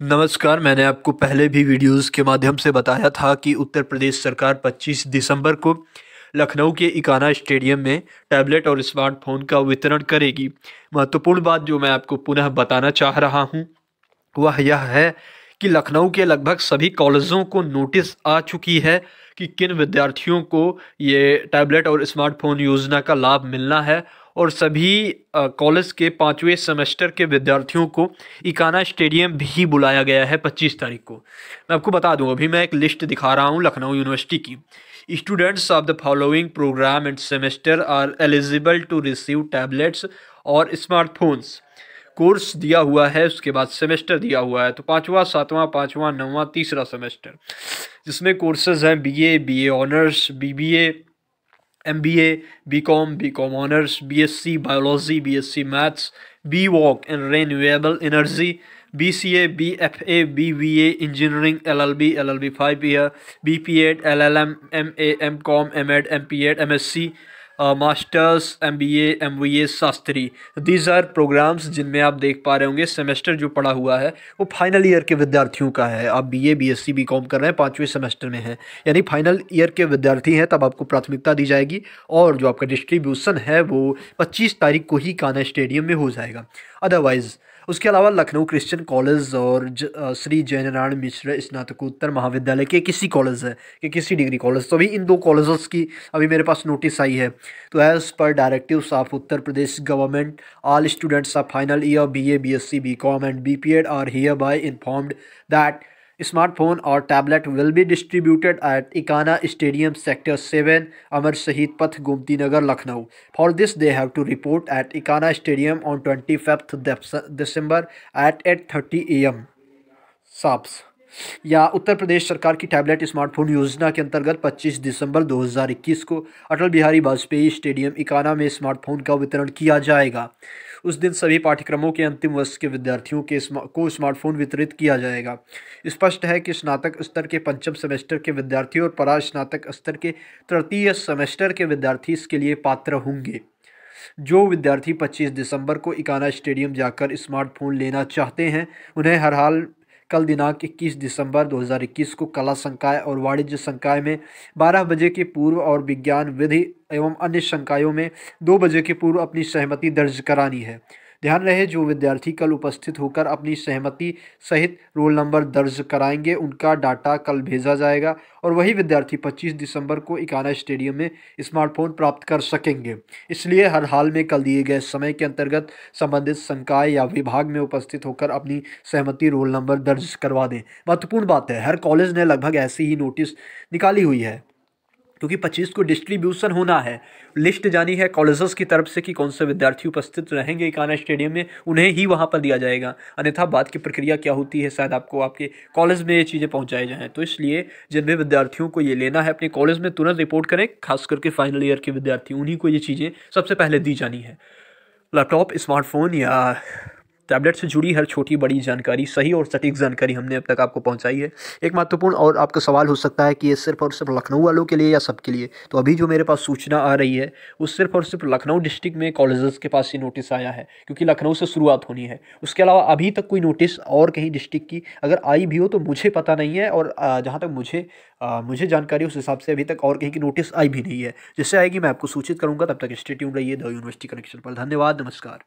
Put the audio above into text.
नमस्कार, मैंने आपको पहले भी वीडियोस के माध्यम से बताया था कि उत्तर प्रदेश सरकार 25 दिसंबर को लखनऊ के इकाना स्टेडियम में टैबलेट और स्मार्टफ़ोन का वितरण करेगी। महत्वपूर्ण बात जो मैं आपको पुनः बताना चाह रहा हूँ, वह यह है कि लखनऊ के लगभग सभी कॉलेजों को नोटिस आ चुकी है कि किन विद्यार्थियों को ये टैबलेट और स्मार्टफ़ोन योजना का लाभ मिलना है और सभी कॉलेज के पाँचवें सेमेस्टर के विद्यार्थियों को इकाना स्टेडियम भी बुलाया गया है 25 तारीख को। मैं आपको बता दूँ, अभी मैं एक लिस्ट दिखा रहा हूँ लखनऊ यूनिवर्सिटी की। Students of the following programme and semester are eligible to receive tablets और स्मार्टफोन्स। कोर्स दिया हुआ है, उसके बाद सेमेस्टर दिया हुआ है तो पाँचवा, सातवां, पाँचवा, नौवां, तीसरा सेमेस्टर, जिसमें कोर्सेज हैं B A B A honours B B A M B A B com B com honours B S C biology B S C maths B voc and renewable energy B C A B F A B V A engineering L L B L L B five year B P ed L L M M A M com M ed M P ed M S C masters M B M V A Shastri. These are programmes जिनमें आप देख पा रहे होंगे semester जो पढ़ा हुआ है, वो फाइनल ईयर के विद्यार्थियों का है। आप B A B S C B com कर रहे हैं, पाँचवें सेमेस्टर में हैं। यानी फाइनल ईयर के विद्यार्थी हैं, तब आपको प्राथमिकता दी जाएगी और जो आपका डिस्ट्रीब्यूशन है, वो पच्चीस तारीख को ही काना स्टेडियम में हो जाएगा। अदरवाइज़ उसके अलावा लखनऊ क्रिश्चियन कॉलेज और ज, श्री जयनारायण मिश्र स्नातकोत्तर महाविद्यालय के किसी कॉलेज है कि किसी डिग्री कॉलेज। तो अभी इन दो कॉलेजेस की अभी मेरे पास नोटिस आई है। तो as per directive of Uttar Pradesh government all students of final year B A B S C B com and B P ed are hereby informed that smartphone और tablet will be distributed at Ekana stadium sector seven Amar Shaheed Path Gomti Nagar Lucknow for this they have to report at Ekana stadium on twenty fifth December at eight thirty A M shops या उत्तर प्रदेश सरकार की tablet smartphone योजना के अंतर्गत 25 दिसंबर 2021 को Atal Bihari Vajpayee stadium Ekana में smartphone का वितरण किया जाएगा। उस दिन सभी पाठ्यक्रमों के अंतिम वर्ष के विद्यार्थियों के को स्मार्टफ़ोन वितरित किया जाएगा। स्पष्ट है कि स्नातक स्तर के पंचम सेमेस्टर के विद्यार्थी और परा स्नातक स्तर के तृतीय सेमेस्टर के विद्यार्थी इसके लिए पात्र होंगे। जो विद्यार्थी 25 दिसंबर को इकाना स्टेडियम जाकर स्मार्टफ़ोन लेना चाहते हैं, उन्हें हर हाल कल दिनांक 21 दिसंबर 2021 को कला संकाय और वाणिज्य संकाय में 12 बजे के पूर्व और विज्ञान विधि एवं अन्य संकायों में 2 बजे के पूर्व अपनी सहमति दर्ज करानी है। ध्यान रहे, जो विद्यार्थी कल उपस्थित होकर अपनी सहमति सहित रोल नंबर दर्ज कराएँगे, उनका डाटा कल भेजा जाएगा और वही विद्यार्थी 25 दिसंबर को इकाना स्टेडियम में स्मार्टफ़ोन प्राप्त कर सकेंगे। इसलिए हर हाल में कल दिए गए समय के अंतर्गत संबंधित संकाय या विभाग में उपस्थित होकर अपनी सहमति रोल नंबर दर्ज करवा दें। महत्वपूर्ण बात है, हर कॉलेज ने लगभग ऐसी ही नोटिस निकाली हुई है। क्योंकि पच्चीस को डिस्ट्रीब्यूशन होना है। लिस्ट जानी है कॉलेजेस की तरफ़ से कि कौन से विद्यार्थी उपस्थित रहेंगे इकाना स्टेडियम में, उन्हें ही वहाँ पर दिया जाएगा। अन्यथा बात की प्रक्रिया क्या होती है, शायद आपको आपके कॉलेज में ये चीज़ें पहुँचाई जाएँ। तो इसलिए जिन भी विद्यार्थियों को ये लेना है, अपने कॉलेज में तुरंत रिपोर्ट करें, खास करके फाइनल ईयर के विद्यार्थी, उन्हीं को ये चीज़ें सबसे पहले दी जानी है। लैपटॉप, स्मार्टफ़ोन या टैबलेट से जुड़ी हर छोटी बड़ी जानकारी सही और सटीक जानकारी हमने अब तक आपको पहुंचाई है। एक महत्वपूर्ण और आपका सवाल हो सकता है कि ये सिर्फ़ और सिर्फ़ लखनऊ वालों के लिए या सबके लिए? तो अभी जो मेरे पास सूचना आ रही है वो सिर्फ़ और सिर्फ़ लखनऊ डिस्ट्रिक्ट में कॉलेजेस के पास ही नोटिस आया है क्योंकि लखनऊ से शुरुआत होनी है। उसके अलावा अभी तक कोई नोटिस और कहीं डिस्ट्रिक्ट की अगर आई भी हो तो मुझे पता नहीं है और जहाँ तक मुझे आ, मुझे जानकारी उस हिसाब से अभी तक और कहीं की नोटिस आई भी नहीं है। जिससे आएगी मैं आपको सूचित करूँगा तब तक स्टेट्यून रहिए द यूनिवर्सिटी कनेक्शन पर। धन्यवाद नमस्कार।